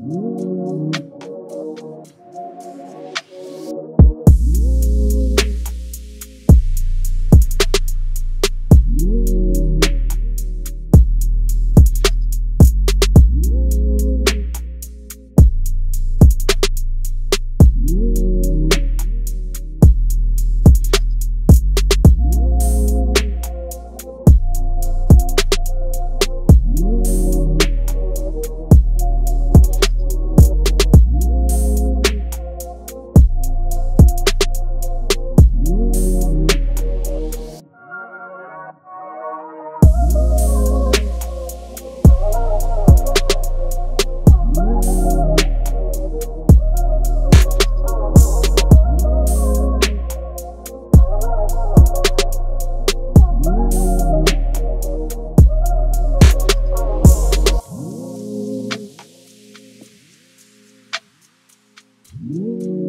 Ooh. Woo.